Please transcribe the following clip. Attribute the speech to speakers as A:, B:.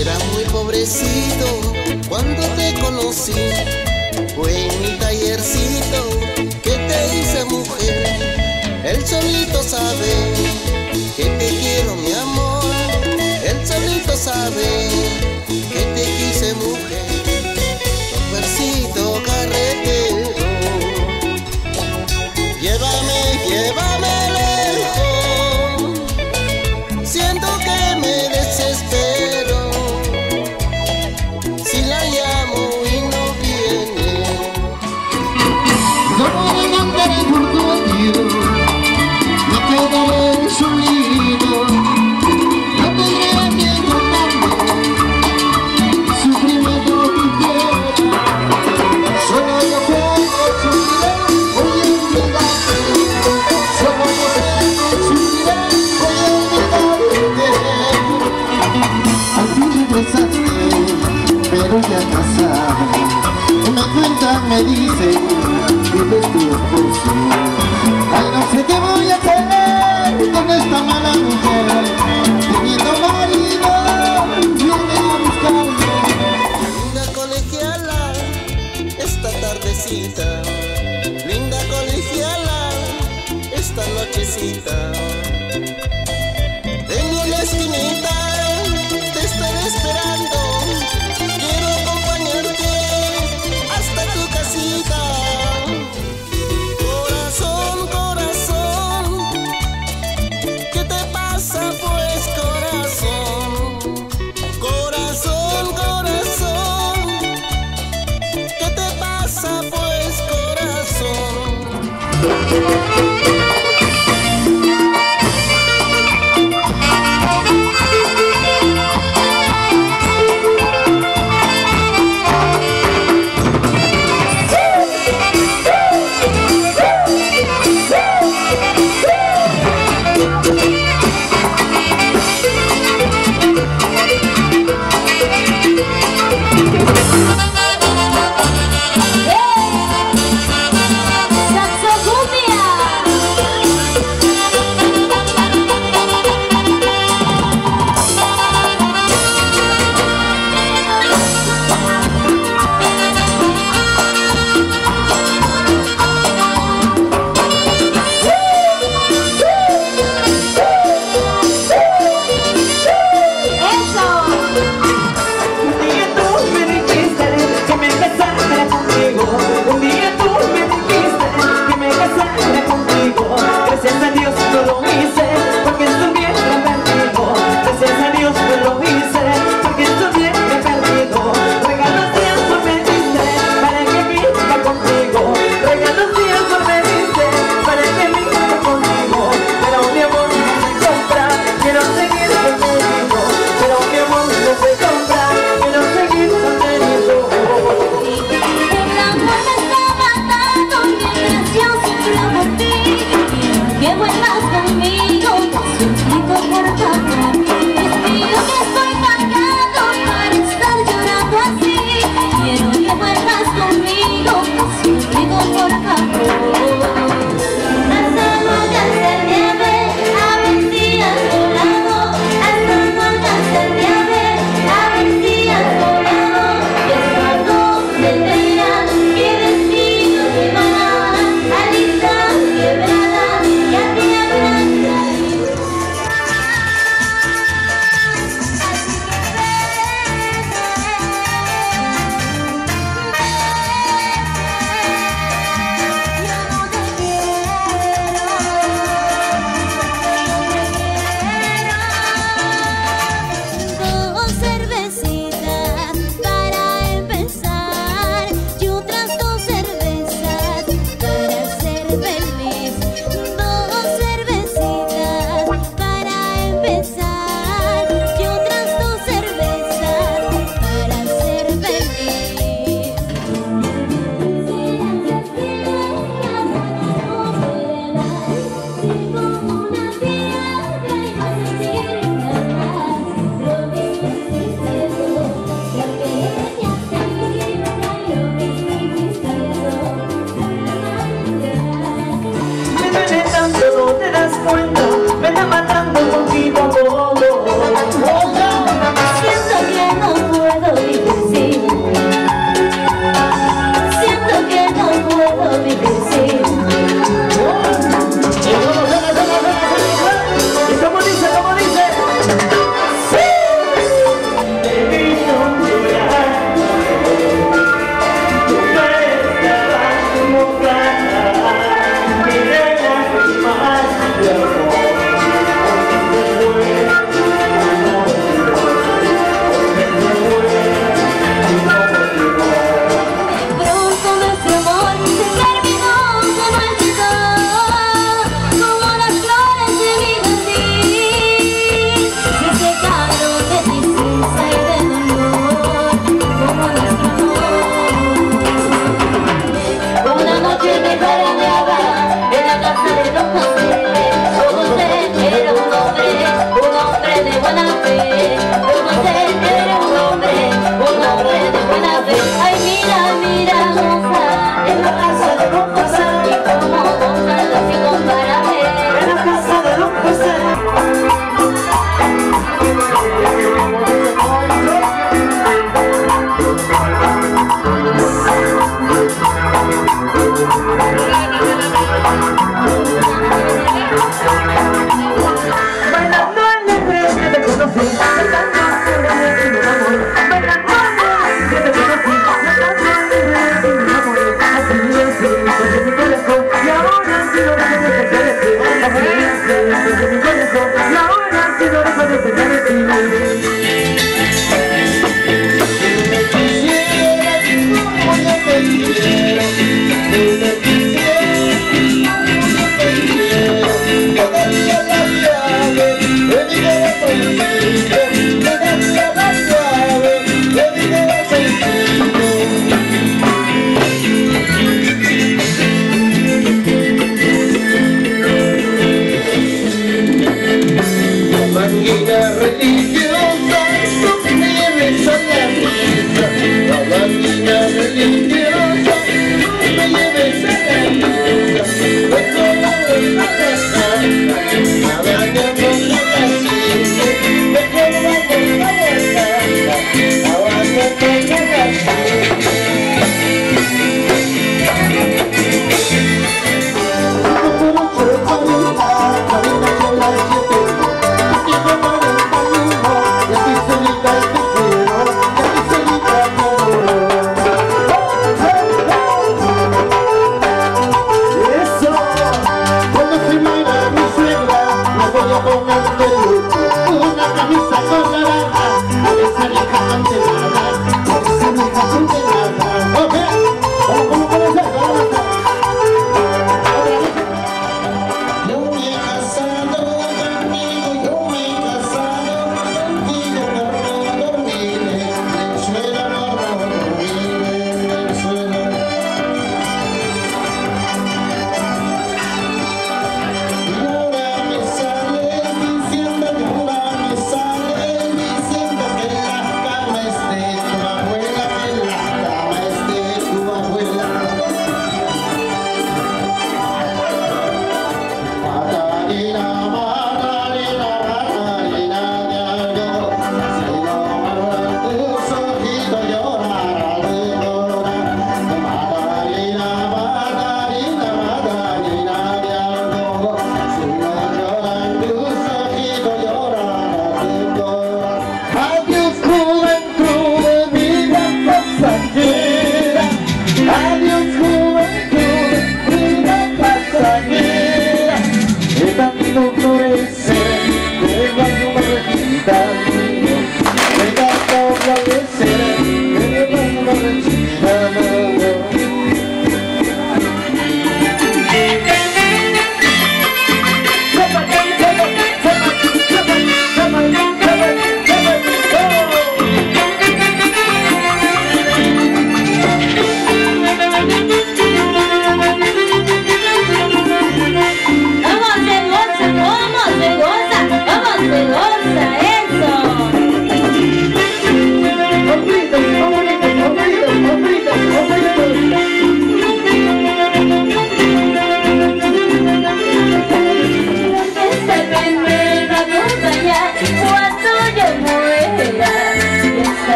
A: Era muy pobrecito cuando te conocí. Fue en mi tallercito que te hice mujer. El solito sabe que te quiero, mi amor. El solito sabe que te quise mujer. Topercito carretero. Llévame, llévame.
B: dice, dime tú por
A: point.